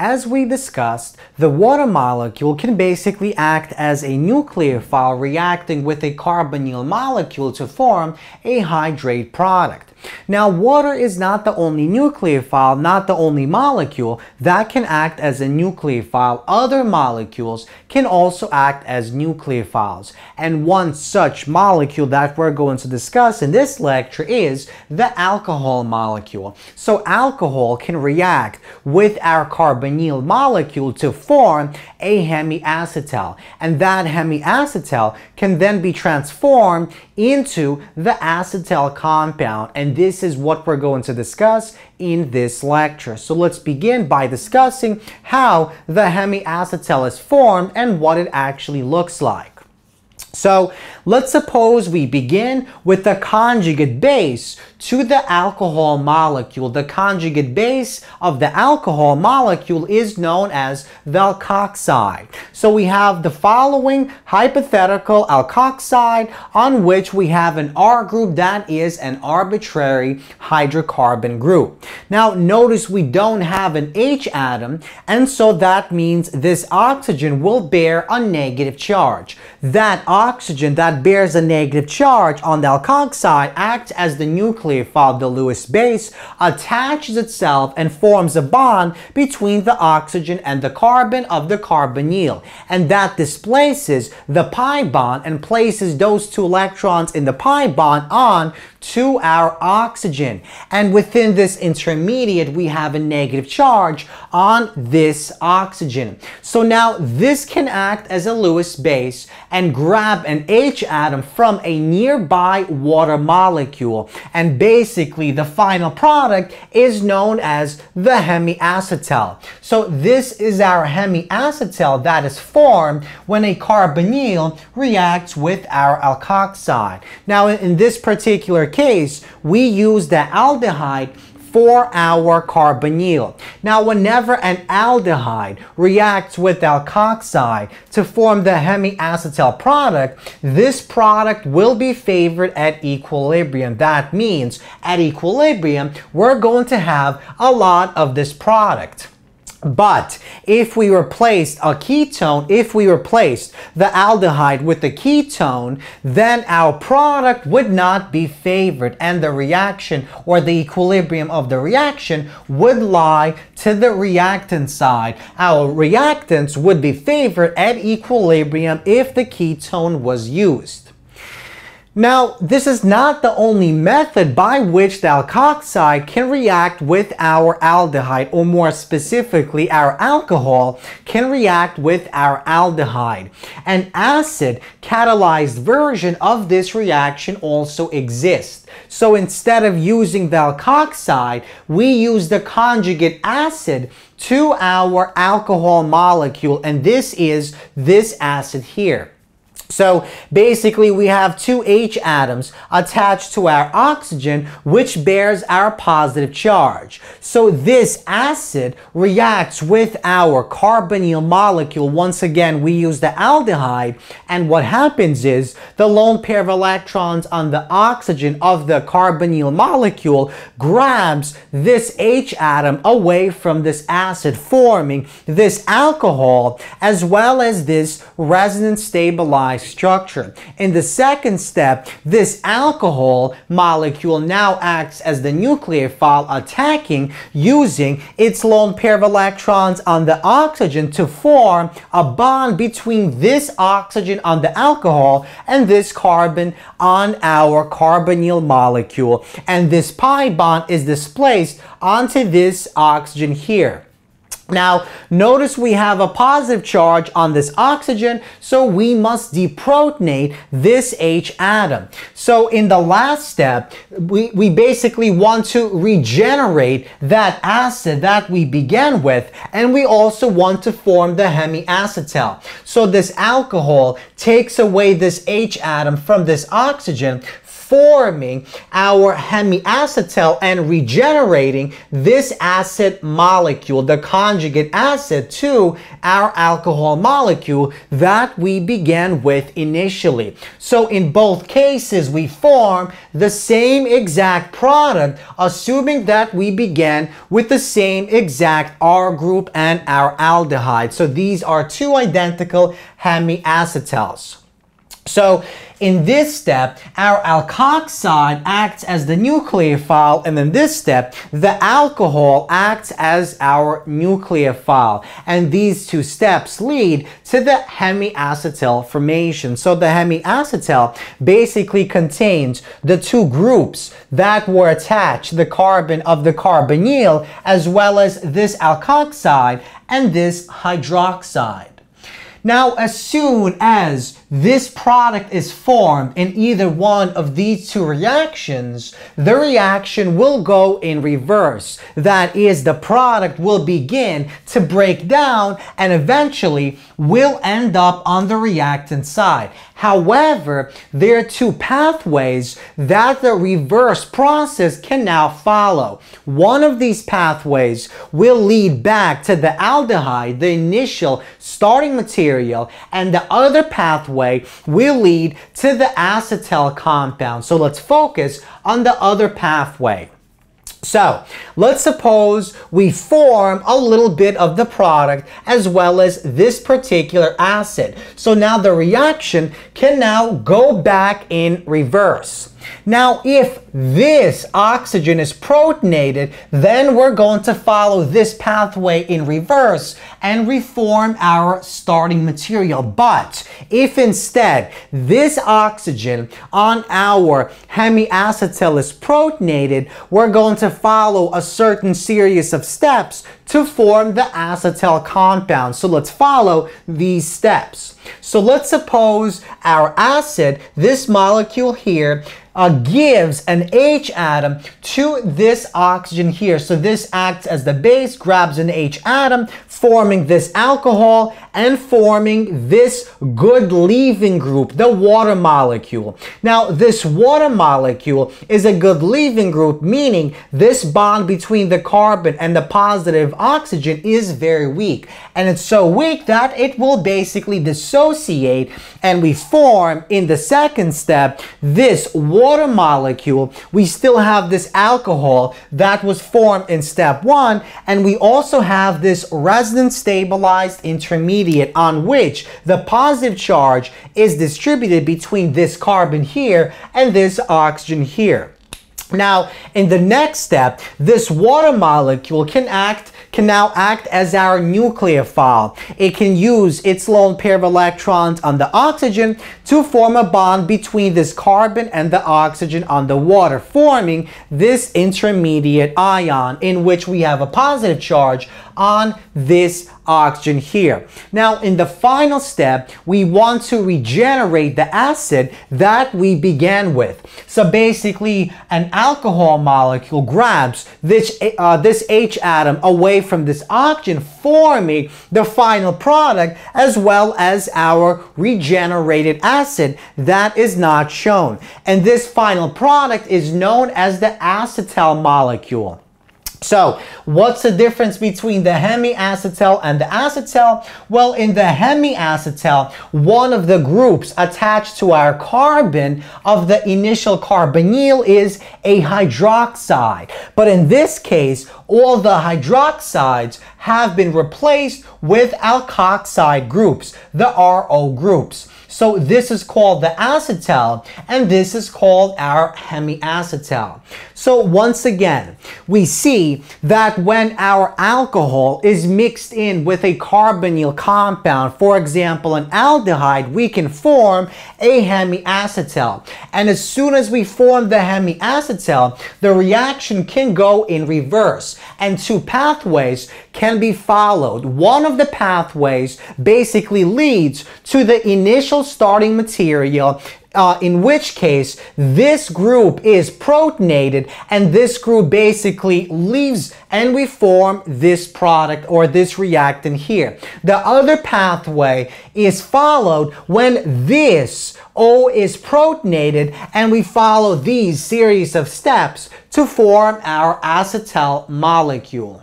as we discussed, the water molecule can basically act as a nucleophile reacting with a carbonyl molecule to form a hydrate product. Now, water is not the only nucleophile, not the only molecule that can act as a nucleophile. Other molecules can also act as nucleophiles. And one such molecule that we're going to discuss in this lecture is the alcohol molecule. So alcohol can react with our carbonyl molecule to form a hemiacetal. And that hemiacetal can then be transformed into the acetal compound. And this is what we're going to discuss in this lecture. So let's begin by discussing how the hemiacetal is formed and what it actually looks like. So let's suppose we begin with the conjugate base to the alcohol molecule. The conjugate base of the alcohol molecule is known as alkoxide. So we have the following hypothetical alkoxide on which we have an R group that is an arbitrary hydrocarbon group. Now notice we don't have an H atom and so that means this oxygen will bear a negative charge. That oxygen that bears a negative charge on the alkoxide acts as the nucleophile, the Lewis base, attaches itself and forms a bond between the oxygen and the carbon of the carbonyl. And that displaces the pi bond and places those two electrons in the pi bond on to our oxygen. And within this intermediate, we have a negative charge on this oxygen. So now this can act as a Lewis base and grab an H atom from a nearby water molecule. And basically the final product is known as the hemiacetal. So this is our hemiacetal that is formed when a carbonyl reacts with our alkoxide. Now in this particular case, we use the aldehyde for our carbonyl. Now, whenever an aldehyde reacts with alkoxide to form the hemiacetal product, this product will be favored at equilibrium. That means at equilibrium, we're going to have a lot of this product. But if we replaced a ketone, if we replaced the aldehyde with the ketone, then our product would not be favored and the reaction or the equilibrium of the reaction would lie to the reactant side. Our reactants would be favored at equilibrium if the ketone was used. Now, this is not the only method by which the alkoxide can react with our aldehyde, or more specifically, our alcohol can react with our aldehyde. An acid catalyzed version of this reaction also exists. So instead of using the alkoxide, we use the conjugate acid to our alcohol molecule, and this is this acid here. So basically we have two H atoms attached to our oxygen which bears our positive charge. So this acid reacts with our carbonyl molecule. Once again we use the aldehyde and what happens is the lone pair of electrons on the oxygen of the carbonyl molecule grabs this H atom away from this acid forming this alcohol as well as this resonance stabilized structure. In the second step, this alcohol molecule now acts as the nucleophile attacking using its lone pair of electrons on the oxygen to form a bond between this oxygen on the alcohol and this carbon on our carbonyl molecule. And this pi bond is displaced onto this oxygen here. Now, notice we have a positive charge on this oxygen, so we must deprotonate this H atom. So in the last step, we, we basically want to regenerate that acid that we began with, and we also want to form the hemiacetal. So this alcohol takes away this H atom from this oxygen, forming our hemiacetal and regenerating this acid molecule, the conjugate acid to our alcohol molecule that we began with initially. So in both cases, we form the same exact product, assuming that we began with the same exact R group and our aldehyde. So these are two identical hemiacetals. So in this step, our alkoxide acts as the nucleophile, and in this step, the alcohol acts as our nucleophile. And these two steps lead to the hemiacetal formation. So the hemiacetal basically contains the two groups that were attached, the carbon of the carbonyl, as well as this alkoxide and this hydroxide. Now, as soon as this product is formed in either one of these two reactions, the reaction will go in reverse. That is, the product will begin to break down and eventually will end up on the reactant side. However, there are two pathways that the reverse process can now follow. One of these pathways will lead back to the aldehyde, the initial starting material, and the other pathway will lead to the acetal compound. So let's focus on the other pathway. So let's suppose we form a little bit of the product as well as this particular acid. So now the reaction can now go back in reverse. Now, if this oxygen is protonated, then we're going to follow this pathway in reverse and reform our starting material. But if instead this oxygen on our hemiacetal is protonated, we're going to follow a certain series of steps to form the acetal compound. So let's follow these steps. So let's suppose our acid, this molecule here, uh, gives an H atom to this oxygen here. So this acts as the base, grabs an H atom, forming this alcohol and forming this good leaving group, the water molecule. Now, this water molecule is a good leaving group, meaning this bond between the carbon and the positive oxygen is very weak. And it's so weak that it will basically dissociate and we form in the second step this water molecule. We still have this alcohol that was formed in step one, and we also have this resonance stabilized intermediate on which the positive charge is distributed between this carbon here and this oxygen here. Now, in the next step, this water molecule can act can now act as our nucleophile. It can use its lone pair of electrons on the oxygen to form a bond between this carbon and the oxygen on the water, forming this intermediate ion in which we have a positive charge on this oxygen here. Now, in the final step, we want to regenerate the acid that we began with. So basically, an alcohol molecule grabs this, uh, this H atom away from this oxygen, forming the final product as well as our regenerated acid that is not shown. And this final product is known as the acetal molecule. So, what's the difference between the hemiacetal and the acetal? Well, in the hemiacetal, one of the groups attached to our carbon of the initial carbonyl is a hydroxide. But in this case, all the hydroxides have been replaced with alkoxide groups, the RO groups. So this is called the acetal and this is called our hemiacetal. So once again, we see that when our alcohol is mixed in with a carbonyl compound, for example, an aldehyde, we can form a hemiacetal. And as soon as we form the hemiacetal, the reaction can go in reverse and two pathways can be followed. One of the pathways basically leads to the initial starting material uh, in which case this group is protonated and this group basically leaves and we form this product or this reactant here. The other pathway is followed when this O is protonated and we follow these series of steps to form our acetal molecule.